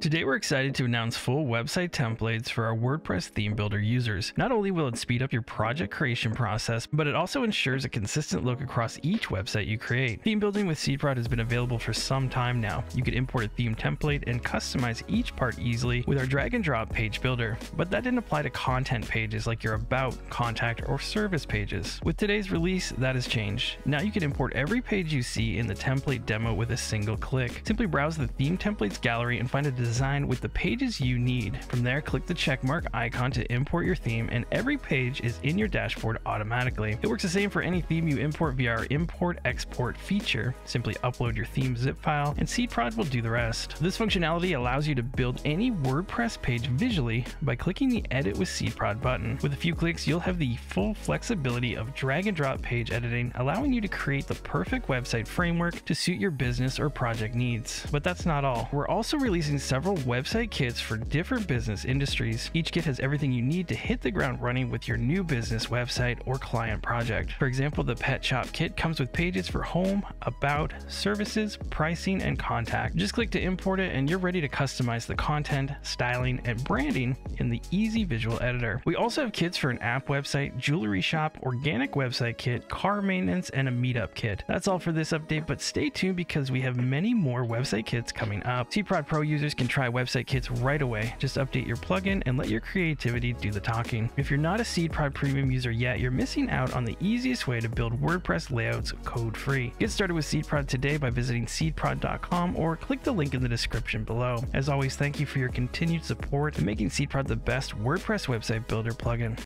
Today we're excited to announce full website templates for our WordPress theme builder users. Not only will it speed up your project creation process, but it also ensures a consistent look across each website you create. Theme building with SeedProd has been available for some time now. You can import a theme template and customize each part easily with our drag and drop page builder. But that didn't apply to content pages like your about, contact, or service pages. With today's release, that has changed. Now you can import every page you see in the template demo with a single click. Simply browse the theme templates gallery and find a with the pages you need. From there, click the checkmark icon to import your theme, and every page is in your dashboard automatically. It works the same for any theme you import via our import export feature. Simply upload your theme zip file, and SeedProd will do the rest. This functionality allows you to build any WordPress page visually by clicking the Edit with SeedProd button. With a few clicks, you'll have the full flexibility of drag and drop page editing, allowing you to create the perfect website framework to suit your business or project needs. But that's not all. We're also releasing several several website kits for different business industries. Each kit has everything you need to hit the ground running with your new business website or client project. For example, the Pet Shop kit comes with pages for home, about, services, pricing, and contact. Just click to import it and you're ready to customize the content, styling, and branding in the easy visual editor. We also have kits for an app website, jewelry shop, organic website kit, car maintenance, and a meetup kit. That's all for this update, but stay tuned because we have many more website kits coming up. SeedProd Pro users can try website kits right away. Just update your plugin and let your creativity do the talking. If you're not a SeedProd Premium user yet, you're missing out on the easiest way to build WordPress layouts code free. Get started with SeedProd today by visiting seedprod.com or click the link in the description below. As always, thank you for your continued support and making SeedProd the best WordPress website builder plugin.